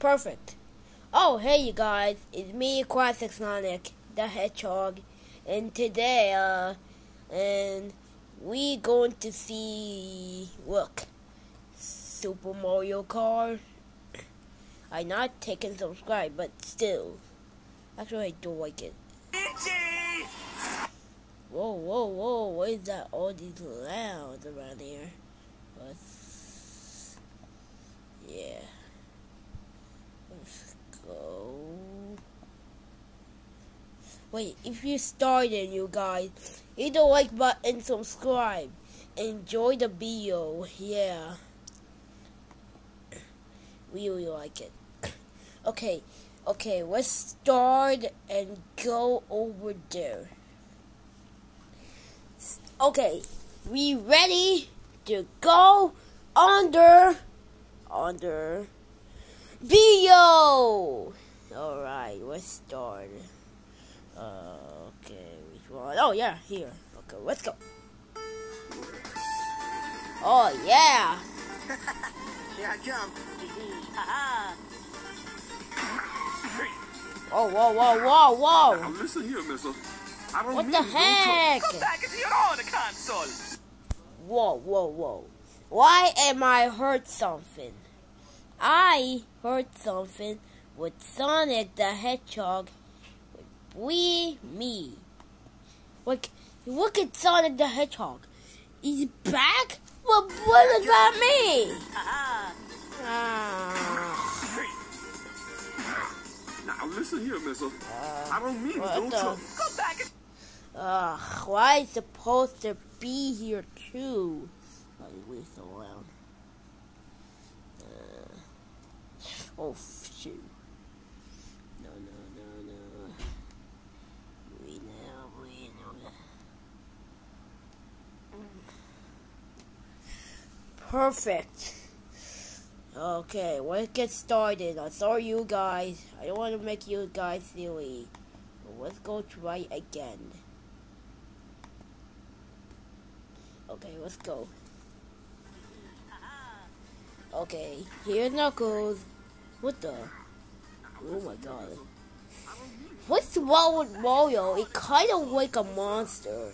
Perfect. Oh, hey you guys, it's me, Classic Sonic, the Hedgehog, and today, uh, and we going to see, look, Super Mario Kart. I not taking subscribe, but still, actually I do like it. Whoa, whoa, whoa, what is that, all these louds around here? Let's, yeah. Let's go. Wait, if you started, you guys, hit the like button, subscribe, enjoy the video. Yeah, we really like it. okay, okay, let's start and go over there. Okay, we ready to go under under video. All right, let's start. Uh, okay, which one? Oh yeah, here. Okay, let's go. Oh yeah. Here I come. Oh whoa whoa whoa whoa! Now listen here, mister. I don't What mean the to do so- heck? Go back into your own console. Whoa whoa whoa! Why am I heard something? I heard something with Sonic the Hedgehog. We me. Like look at Sonic the Hedgehog. He's back. Well, what about me? mean? Ah. Now listen here, mister. I don't mean to what the- so. Go back and Ugh, why is supposed to be here too? Like, wait so loud. Uh, oh, shoot. No, no, no, no. Wait now, wait now. Perfect. Okay, let's get started. I'm sorry, you guys. I don't want to make you guys silly. But let's go try again. Okay, let's go. Okay, here's Knuckles. What the? Oh my god. What's wrong with Mario? It kind of like a monster.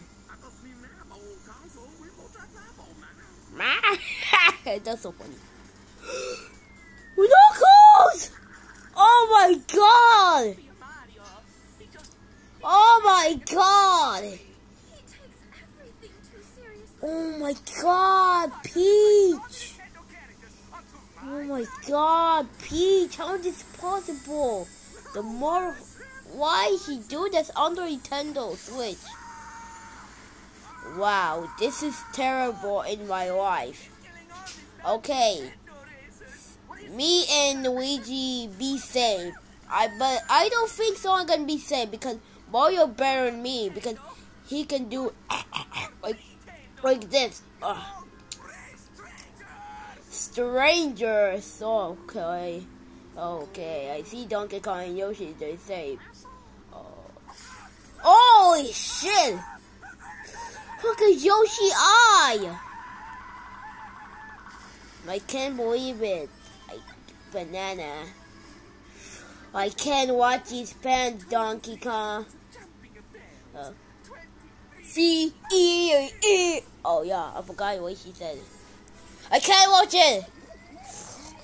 That's so funny. Knuckles! Oh my god! Oh my god! Oh my god, Peach! Oh my god, Peach, how is this possible? The more why is he do this on the Nintendo Switch? Wow, this is terrible in my life. Okay. Me and Luigi be safe. I but I don't think Sonic gonna be safe because Mario better than me because he can do like like this. Ugh. Strangers. Okay. Okay. I see Donkey Kong and Yoshi. They say. Oh. Holy shit! Look at Yoshi eye. I can't believe it. I, banana. I can't watch these pants, Donkey Kong. Uh, C E E. Oh yeah, I forgot what she said. I can't watch it.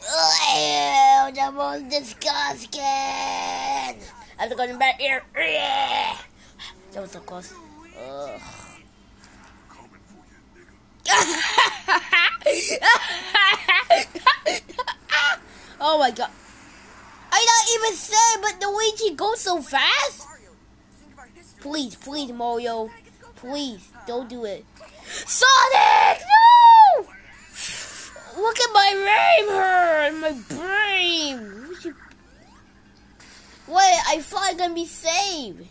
Ew, the most disgusting. I'm going back here. That was so close. Ugh. oh my god. I not even say, but Luigi goes so fast. Please, please, Mario. Please, don't do it. Sonic, no! Look at my brain hurt, my brain. Wait, I thought I'm gonna be saved.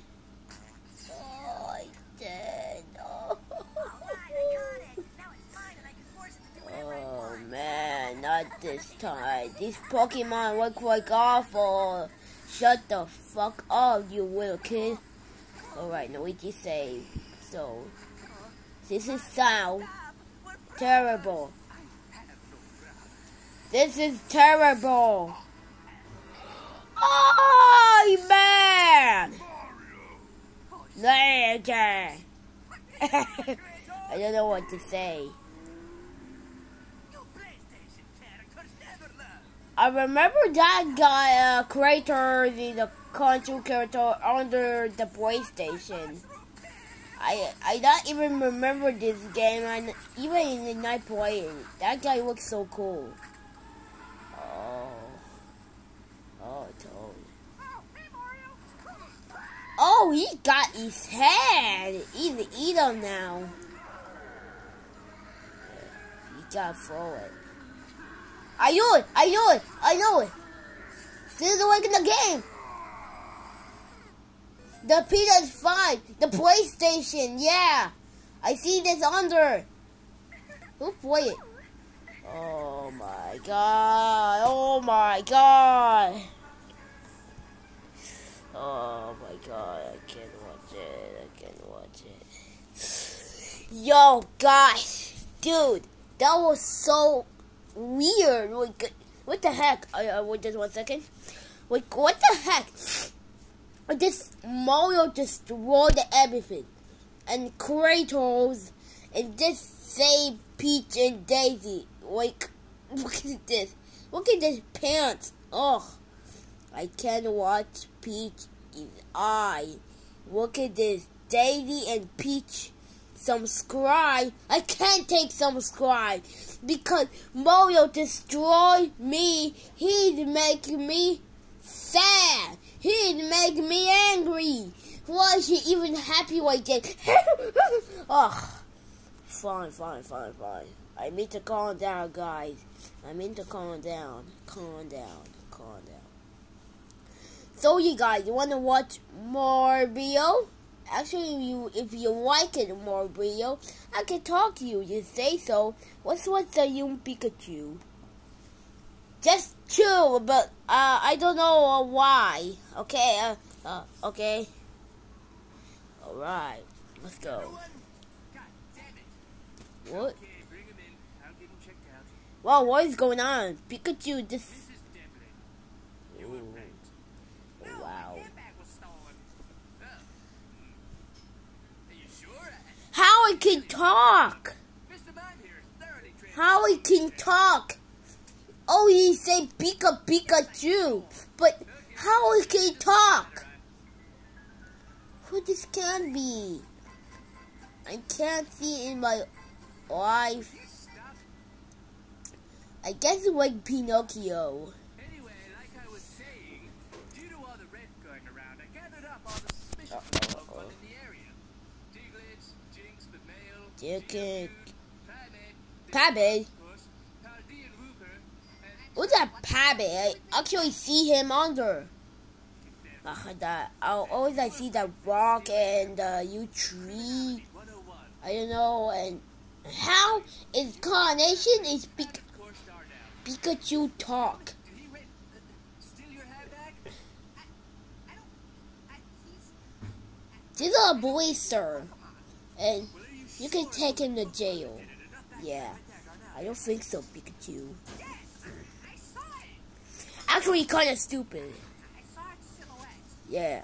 not this time. These Pokemon look like awful. Shut the fuck up, you little kid. Alright, Luigi say? So, this is sound terrible. This is terrible. Oh, man! Later. I don't know what to say. I remember that guy, uh, creator, the, console character under the PlayStation. I I don't even remember this game, and even in the night playing, that guy looks so cool. Oh, oh, Toad. Oh. He got his head. He's an now. He gotta throw it. I knew it. I knew it. I know it. This is like in the game. The PS5, the PlayStation, yeah. I see this under. Who play it? Oh my god. Oh my god. Oh my god, I can't watch it. I can't watch it. Yo, guys. Dude, that was so weird. Like, what the heck? I, uh, wait just one second. Like, what the heck? This Mario destroyed everything. And Kratos and just save Peach and Daisy. Like, look at this. Look at this pants. Ugh. I can't watch Peach in eye. Look at this. Daisy and Peach subscribe. I can't take subscribe because Mario destroyed me. He'd make me sad. He'd make me angry. Why is he even happy like that? Ugh. Fine, fine, fine, fine. I mean to calm down, guys. I mean to calm down. Calm down. Calm down. So you guys, you want to watch more video? Actually, if you if you like it more video, I can talk to you. You say so. What's with the young Pikachu? Just chill, but uh, I don't know uh, why. Okay, uh, uh, okay. All right, let's go. Everyone. God damn it. What? Okay, bring him in. I'll get him checked out. Wow, what is going on? Pikachu, this. This is Devlin. You were Ooh. right. No, Wow. my handbag was stolen. Oh. Hmm. Are you sure? How I can talk? Mr. Man here is thoroughly trained. How I can talk? Oh, he say Pika Pikachu, but how I can talk? Who this can be? I can't see in my life. I guess it's like Pinocchio. Anyway, like I was saying, due to all the red going around, I gathered up all the suspicious Uh-oh. Pokemon in the area. Diglett, Jynx, Mail, Diglett. Pabby, Pabby? of course, Paldi and Wooper, and What's that Pabby? I actually see him under. Uh, that I always I see that rock and uh, you tree. I don't know. And how is Carnation is Pik-. Pikachu talk? Uh. This is a boy, sir, and you can take him to jail. Yeah, the I don't think so, Pikachu. Yes! I saw it! Actually, kind of stupid. Yeah.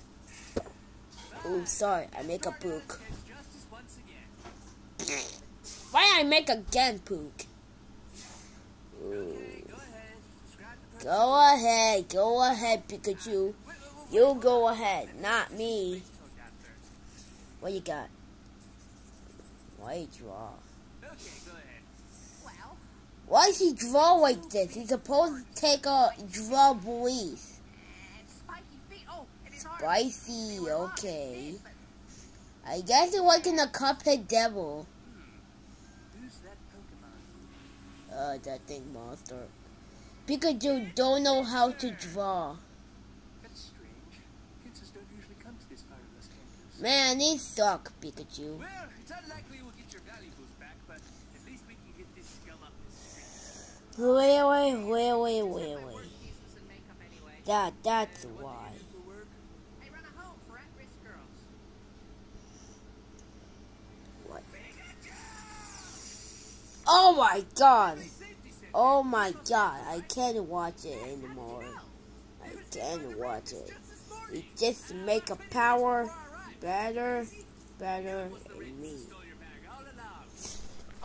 Oh, sorry, I make a pook. Why I make again pook? Ooh. Go ahead. Go ahead, Pikachu. You go ahead, not me. What you got? Why you draw? Okay, go ahead. Why is he draw like this? He's supposed to take a draw arms. Spicy, okay. I guess it's like in the Cuphead Devil. Uh, that thing monster. Pikachu don't know how to draw. Man, these suck, Pikachu. Well, for work? I run a home for at-risk girls. What? Oh my god. Oh my god. I can't watch it anymore. I can't watch it. It just make a power better. better me. that?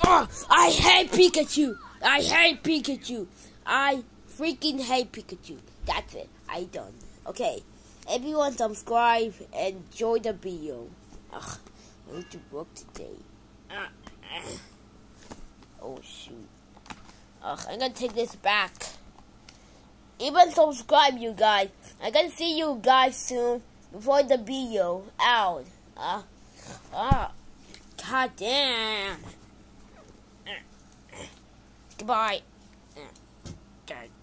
Oh, I hate Pikachu. I hate Pikachu. I freaking hate Pikachu. That's it. I done. Okay. Everyone subscribe and enjoy the video. Ugh, I need to work today. Uh, uh. Oh shoot. Ugh, I'm gonna take this back. Even subscribe, you guys. I'm gonna see you guys soon before the video out. Uh, uh, god damn. Mm. Goodbye. God